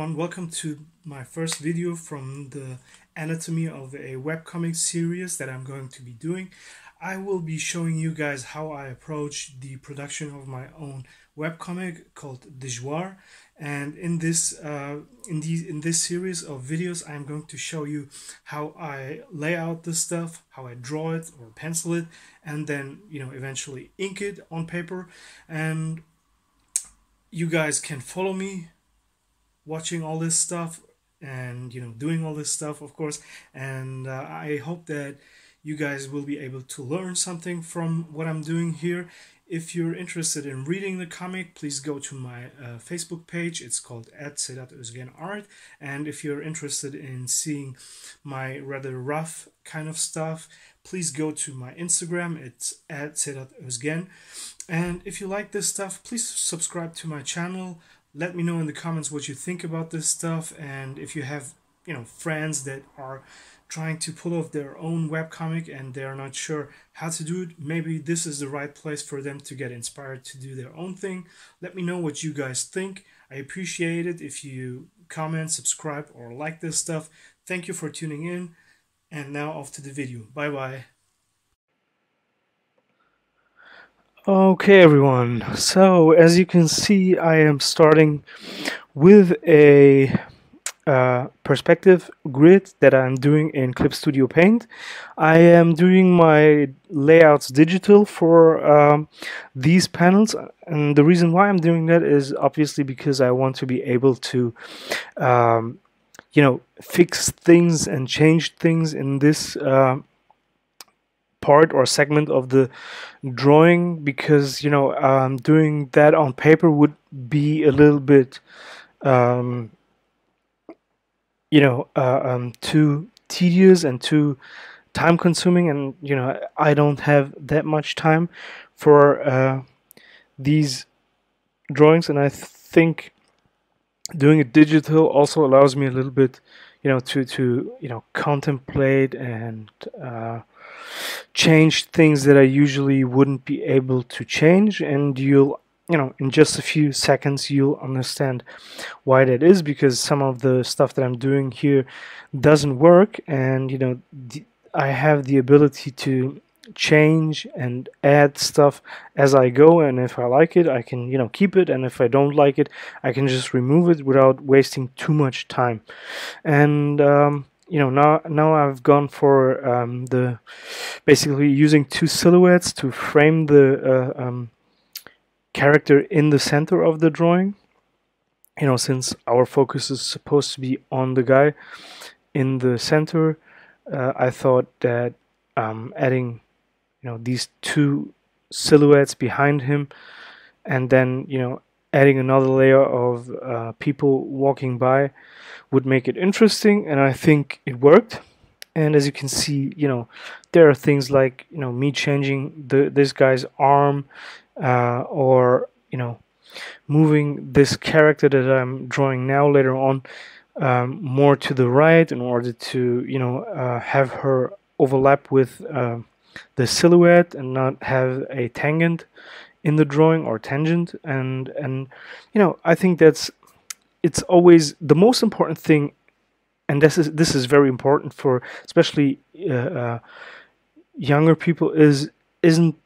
Everyone, welcome to my first video from the anatomy of a webcomic series that I'm going to be doing. I will be showing you guys how I approach the production of my own webcomic called Dijwar and in this uh, in these in this series of videos I'm going to show you how I lay out the stuff, how I draw it or pencil it and then you know eventually ink it on paper. And you guys can follow me watching all this stuff and you know doing all this stuff of course. And uh, i hope that you guys will be able to learn something from what i'm doing here. If you're interested in reading the comic please go to my uh, facebook page. It's called at sedat özgen art. And if you're interested in seeing my rather rough kind of stuff please go to my instagram. It's at sedat özgen. And if you like this stuff please subscribe to my channel let me know in the comments what you think about this stuff and if you have you know friends that are trying to pull off their own webcomic and they're not sure how to do it maybe this is the right place for them to get inspired to do their own thing. Let me know what you guys think. I appreciate it if you comment subscribe or like this stuff. Thank you for tuning in and now off to the video. Bye bye Okay everyone, so as you can see I am starting with a uh, perspective grid that I'm doing in Clip Studio Paint. I am doing my layouts digital for um, these panels and the reason why I'm doing that is obviously because I want to be able to um, you know fix things and change things in this uh, part or segment of the drawing because you know um, doing that on paper would be a little bit um, you know uh, um, too tedious and too time consuming and you know I don't have that much time for uh, these drawings. And I th think doing it digital also allows me a little bit you know to to you know contemplate and uh, change things that I usually wouldn't be able to change and you'll you know in just a few seconds you'll understand why that is because some of the stuff that I'm doing here doesn't work and you know I have the ability to change and add stuff as I go and if I like it I can you know keep it and if I don't like it I can just remove it without wasting too much time. And um, you know now now I've gone for um, the basically using two silhouettes to frame the uh, um, character in the center of the drawing. You know since our focus is supposed to be on the guy in the center uh, I thought that um, adding you know these two silhouettes behind him and then you know adding another layer of uh, people walking by would make it interesting and I think it worked. And as you can see you know there are things like you know me changing the this guy's arm uh, or you know moving this character that I'm drawing now later on um, more to the right in order to you know uh, have her overlap with uh, the silhouette and not have a tangent in the drawing or tangent and and you know I think that's it's always the most important thing and this is this is very important for especially uh, uh, younger people is isn't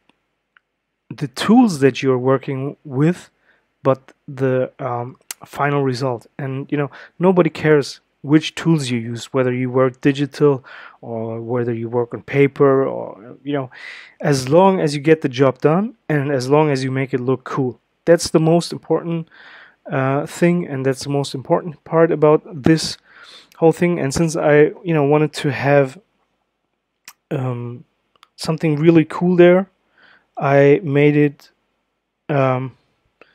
the tools that you're working with but the um, final result. And you know nobody cares which tools you use whether you work digital or whether you work on paper or you know as long as you get the job done and as long as you make it look cool. That's the most important uh, thing and that's the most important part about this whole thing. And since I you know wanted to have um, something really cool there I made it um,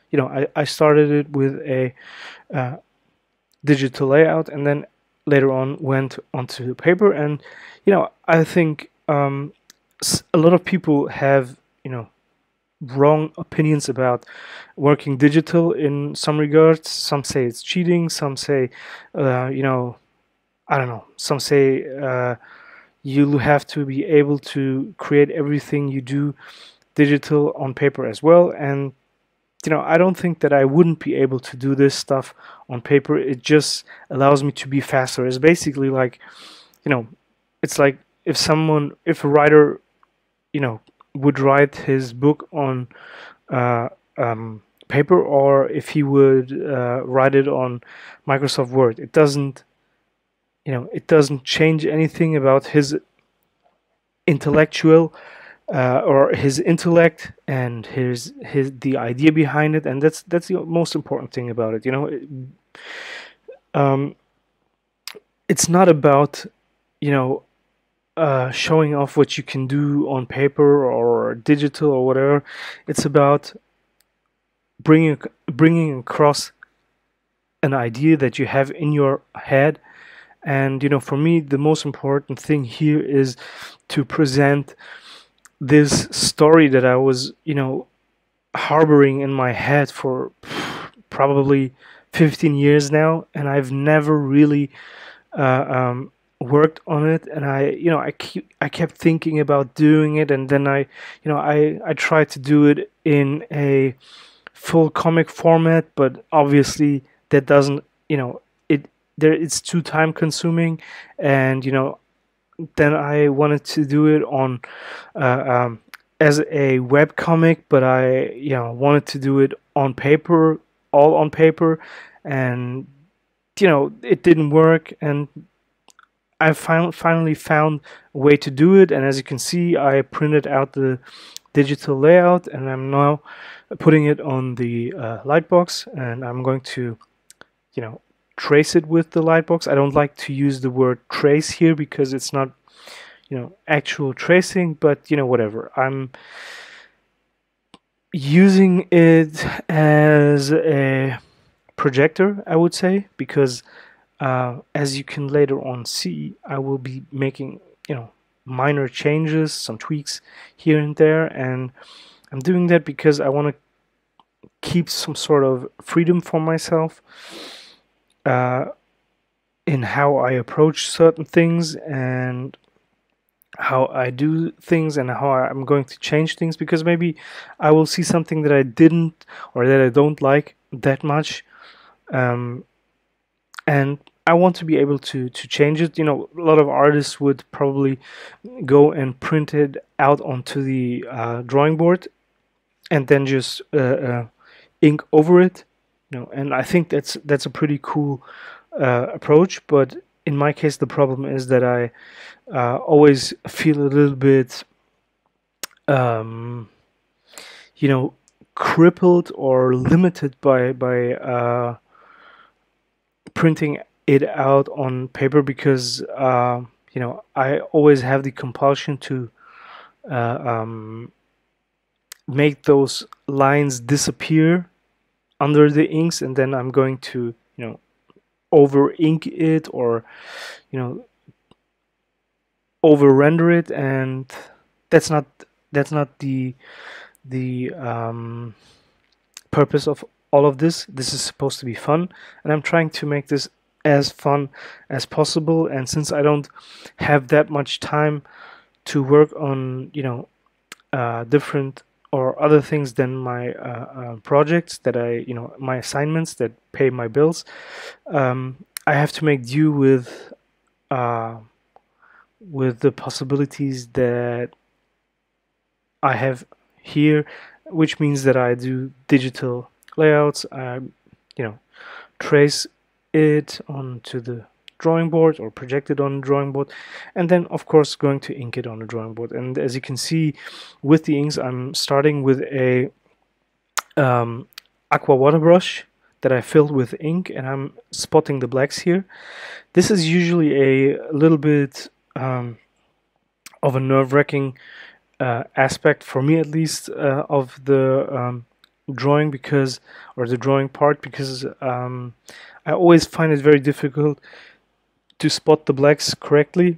you know I, I started it with a uh, digital layout and then later on went onto paper. And you know I think um, a lot of people have you know wrong opinions about working digital in some regards. Some say it's cheating. Some say uh, you know I don't know. Some say uh, you have to be able to create everything you do digital on paper as well. And you know, I don't think that I wouldn't be able to do this stuff on paper. It just allows me to be faster. It's basically like, you know, it's like if someone, if a writer, you know, would write his book on uh, um, paper or if he would uh, write it on Microsoft Word. It doesn't, you know, it doesn't change anything about his intellectual uh, or his intellect and his his the idea behind it, and that's that's the most important thing about it. You know, it, um, it's not about you know uh, showing off what you can do on paper or digital or whatever. It's about bringing bringing across an idea that you have in your head and you know for me the most important thing here is to present this story that I was, you know, harboring in my head for probably 15 years now, and I've never really uh, um, worked on it. And I, you know, I keep, I kept thinking about doing it, and then I, you know, I, I tried to do it in a full comic format, but obviously that doesn't, you know, it there it's too time consuming, and you know, then I wanted to do it on uh, um, as a web comic, but I you know wanted to do it on paper, all on paper, and you know it didn't work, and I fin- finally found a way to do it, and as you can see, I printed out the digital layout, and I'm now putting it on the uh, lightbox, and I'm going to you know trace it with the lightbox. I don't like to use the word trace here because it's not, you know, actual tracing, but you know, whatever. I'm using it as a projector, I would say, because uh, as you can later on see, I will be making, you know, minor changes, some tweaks here and there, and I'm doing that because I want to keep some sort of freedom for myself uh, in how I approach certain things and how I do things and how I'm going to change things because maybe I will see something that I didn't or that I don't like that much um, and I want to be able to to change it. You know a lot of artists would probably go and print it out onto the uh, drawing board and then just uh, uh, ink over it know, and I think that's that's a pretty cool uh, approach. But in my case, the problem is that I uh, always feel a little bit, um, you know, crippled or limited by by uh, printing it out on paper because uh, you know I always have the compulsion to uh, um, make those lines disappear under the inks and then I'm going to you know over ink it or you know over render it and that's not that's not the the um, purpose of all of this. This is supposed to be fun and I'm trying to make this as fun as possible and since I don't have that much time to work on you know uh, different or other things than my uh, uh, projects that I, you know, my assignments that pay my bills, um, I have to make do with uh, with the possibilities that I have here, which means that I do digital layouts. I, you know, trace it onto the drawing board or projected on the drawing board and then of course going to ink it on a drawing board. And as you can see with the inks I'm starting with a um, aqua water brush that I filled with ink and I'm spotting the blacks here. This is usually a little bit um, of a nerve-wracking uh, aspect for me at least uh, of the um, drawing because or the drawing part because um, I always find it very difficult to spot the blacks correctly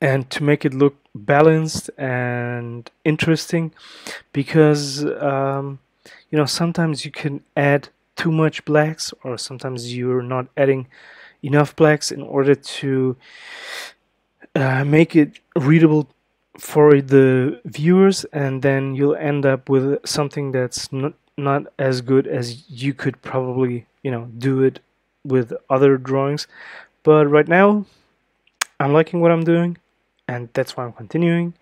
and to make it look balanced and interesting because um, you know sometimes you can add too much blacks or sometimes you're not adding enough blacks in order to uh, make it readable for the viewers and then you'll end up with something that's not not as good as you could probably you know do it with other drawings but right now I'm liking what I'm doing and that's why I'm continuing.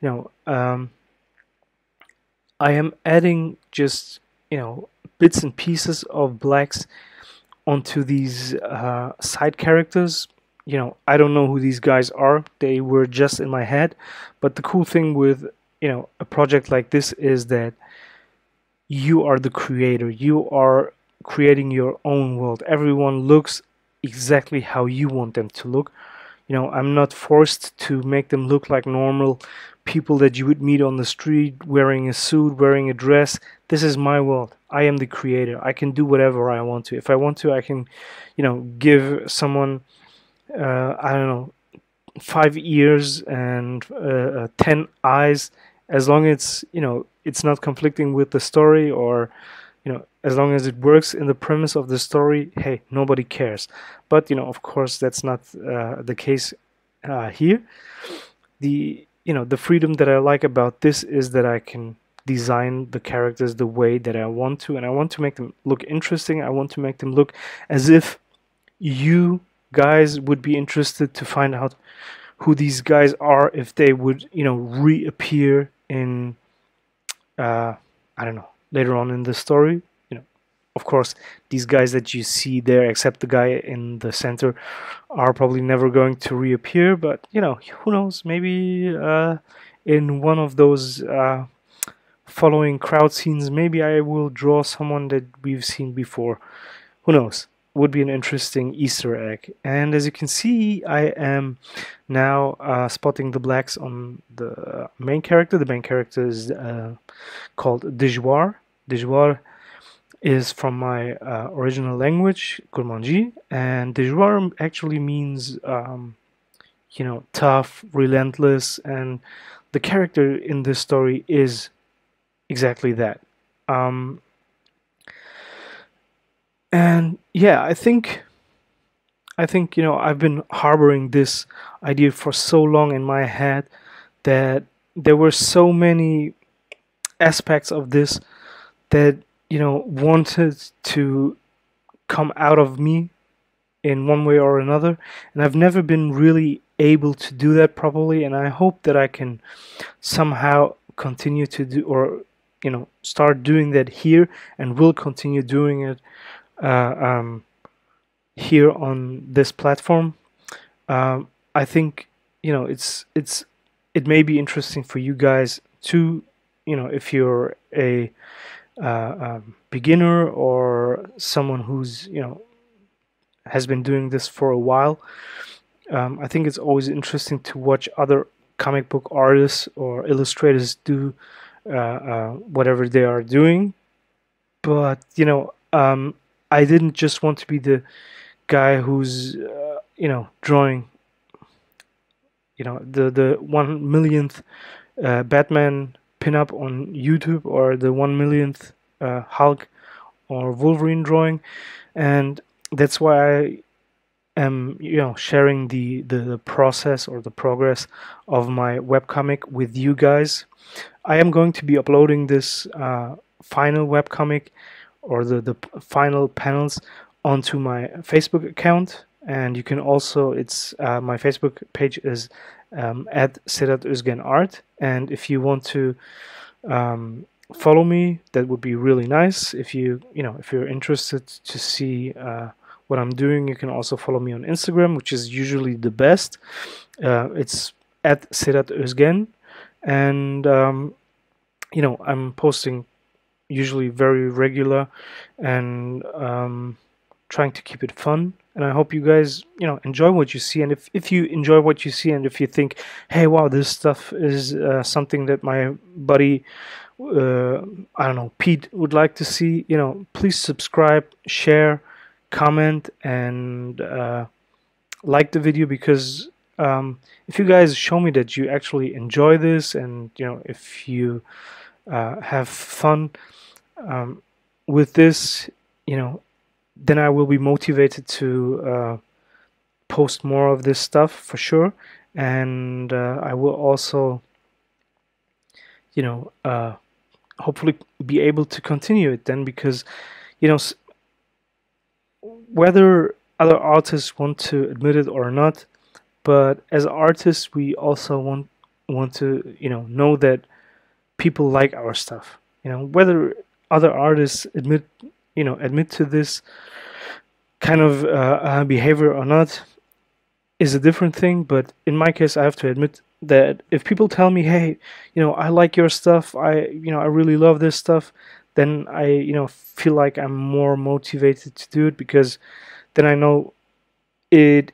You know um, I am adding just you know bits and pieces of blacks onto these uh, side characters. You know I don't know who these guys are. They were just in my head. But the cool thing with you know a project like this is that you are the creator. You are creating your own world. Everyone looks exactly how you want them to look. You know i'm not forced to make them look like normal people that you would meet on the street wearing a suit wearing a dress. This is my world. I am the creator. I can do whatever i want to. If i want to i can you know give someone uh, i don't know five ears and uh, uh, ten eyes as long as you know it's not conflicting with the story or as long as it works in the premise of the story hey nobody cares. But you know of course that's not uh, the case uh, here. The you know the freedom that i like about this is that i can design the characters the way that i want to and i want to make them look interesting. I want to make them look as if you guys would be interested to find out who these guys are if they would you know reappear in uh, I don't know later on in the story. Of course, these guys that you see there, except the guy in the center, are probably never going to reappear. But you know, who knows? Maybe uh, in one of those uh, following crowd scenes, maybe I will draw someone that we've seen before. Who knows? would be an interesting Easter egg. And as you can see, I am now uh, spotting the blacks on the main character. The main character is uh, called Dijwar. Dijwar is from my uh, original language, Kurmanji, and Dijwar actually means, um, you know, tough, relentless, and the character in this story is exactly that. Um, and yeah i think i think you know i've been harboring this idea for so long in my head that there were so many aspects of this that you know wanted to come out of me in one way or another and i've never been really able to do that properly and i hope that i can somehow continue to do or you know start doing that here and will continue doing it uh, um, here on this platform. Um, I think you know it's it's it may be interesting for you guys to you know if you're a um, beginner or someone who's you know has been doing this for a while. Um, I think it's always interesting to watch other comic book artists or illustrators do uh, uh, whatever they are doing. But you know, um, I didn't just want to be the guy who's uh, you know drawing you know the the one millionth uh, Batman pinup on YouTube or the one millionth uh, Hulk or Wolverine drawing, and that's why I am you know sharing the, the the process or the progress of my webcomic with you guys. I am going to be uploading this uh, final webcomic or the, the final panels onto my Facebook account and you can also it's uh, my Facebook page is um, at Sedat Özgen Art. And if you want to um, follow me that would be really nice. If you you know if you're interested to see uh, what I'm doing you can also follow me on Instagram which is usually the best. Uh, it's at Sedat Özgen and um, you know I'm posting usually very regular and um, trying to keep it fun and i hope you guys you know enjoy what you see. And if, if you enjoy what you see and if you think hey wow this stuff is uh, something that my buddy uh, i don't know pete would like to see you know please subscribe share comment and uh, like the video because um, if you guys show me that you actually enjoy this and you know if you uh, have fun um, with this, you know, then I will be motivated to uh, post more of this stuff for sure, and uh, I will also, you know, uh, hopefully be able to continue it then because you know whether other artists want to admit it or not but as artists we also want want to you know know that people like our stuff. You know whether other artists admit you know admit to this kind of uh, uh, behavior or not is a different thing but in my case i have to admit that if people tell me hey you know i like your stuff i you know i really love this stuff then i you know feel like i'm more motivated to do it because then i know it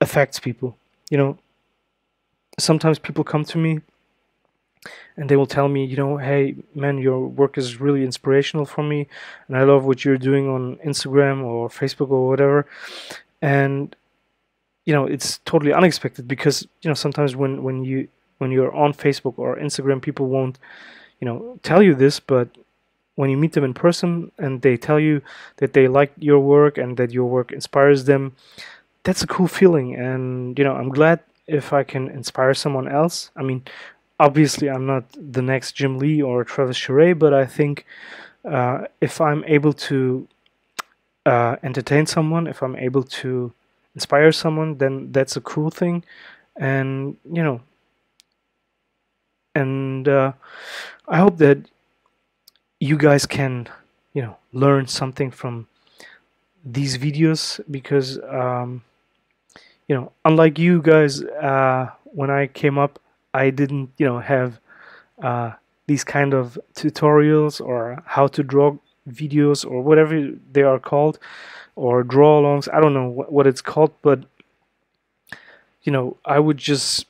affects people you know? Sometimes people come to me and they will tell me you know hey man your work is really inspirational for me and i love what you're doing on instagram or facebook or whatever. And you know it's totally unexpected because you know sometimes when when you when you're on facebook or instagram people won't you know tell you this but when you meet them in person and they tell you that they like your work and that your work inspires them that's a cool feeling. And you know i'm glad if i can inspire someone else. I mean obviously I'm not the next Jim Lee or Travis Charest, but I think uh, if I'm able to uh, entertain someone, if I'm able to inspire someone, then that's a cool thing, and you know, and uh, I hope that you guys can, you know, learn something from these videos because, um, you know, unlike you guys, uh, when I came up I didn't, you know, have uh, these kind of tutorials or how to draw videos or whatever they are called or draw alongs. I don't know what, what it's called, but you know, I would just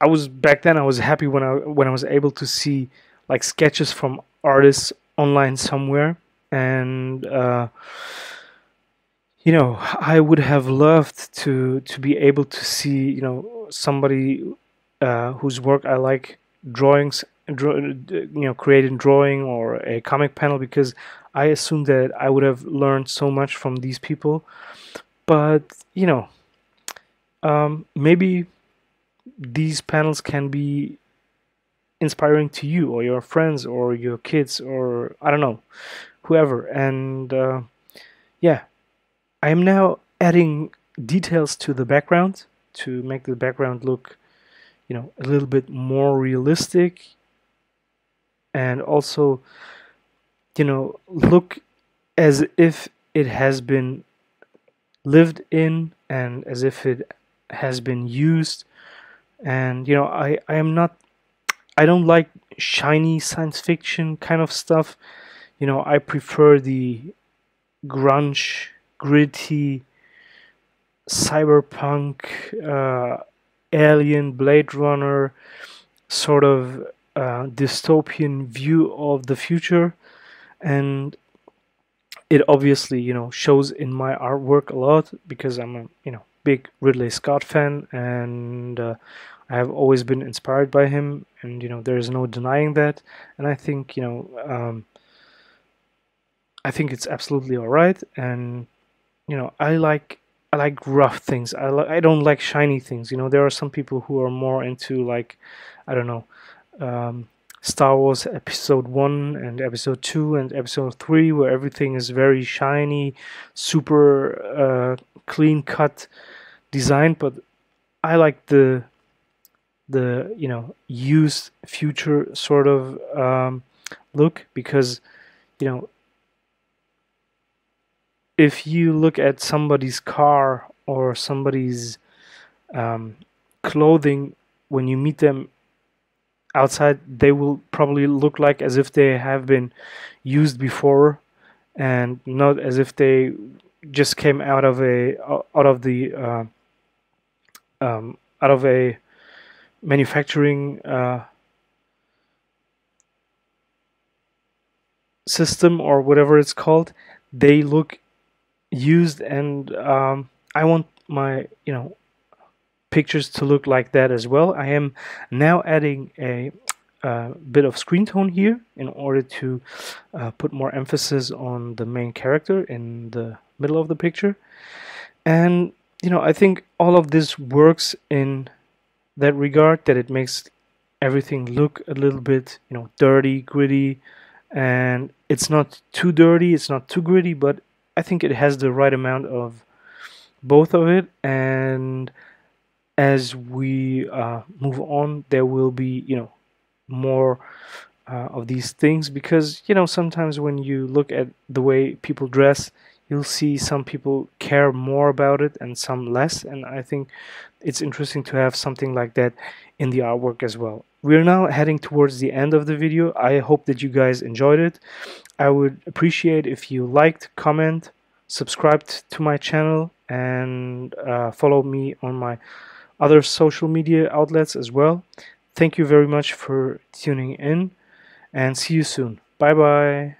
I was back then I was happy when I when I was able to see like sketches from artists online somewhere and uh, you know I would have loved to to be able to see you know somebody uh, whose work I like drawings, draw, you know, creating drawing or a comic panel because I assume that I would have learned so much from these people. But you know, um, maybe these panels can be inspiring to you or your friends or your kids or I don't know, whoever. And uh, yeah, I am now adding details to the background to make the background look you know a little bit more realistic and also you know look as if it has been lived in and as if it has been used. And you know i i am not i don't like shiny science fiction kind of stuff. You know i prefer the grunge gritty cyberpunk uh, alien Blade Runner sort of uh, dystopian view of the future, and it obviously you know shows in my artwork a lot because I'm a you know big Ridley Scott fan and uh, I have always been inspired by him and you know there is no denying that. And I think you know um, I think it's absolutely all right and you know I like I like rough things. I li- I don't like shiny things. You know, there are some people who are more into like, I don't know, um, Star Wars Episode One and Episode Two and Episode Three, where everything is very shiny, super uh, clean cut design. But I like the the you know used future sort of um, look because you know if you look at somebody's car or somebody's um, clothing when you meet them outside they will probably look like as if they have been used before and not as if they just came out of a out of the uh, um, out of a manufacturing uh, system or whatever it's called they look used and um, I want my you know pictures to look like that as well. I am now adding a bit of screen tone here in order to uh, put more emphasis on the main character in the middle of the picture. And you know I think all of this works in that regard that it makes everything look a little bit you know dirty gritty. And it's not too dirty it's not too gritty but i think it has the right amount of both of it and as we uh, move on there will be you know more uh, of these things because you know sometimes when you look at the way people dress you'll see some people care more about it and some less and i think it's interesting to have something like that in the artwork as well. We're now heading towards the end of the video. I hope that you guys enjoyed it i would appreciate if you liked comment subscribed to my channel and uh, follow me on my other social media outlets as well. Thank you very much for tuning in and see you soon. Bye bye